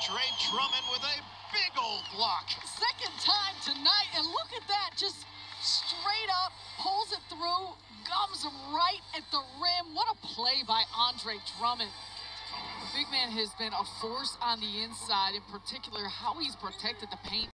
Andre Drummond with a big old block. Second time tonight, and look at that. Just straight up, pulls it through, gums right at the rim. What a play by Andre Drummond. The big man has been a force on the inside, in particular, how he's protected the paint.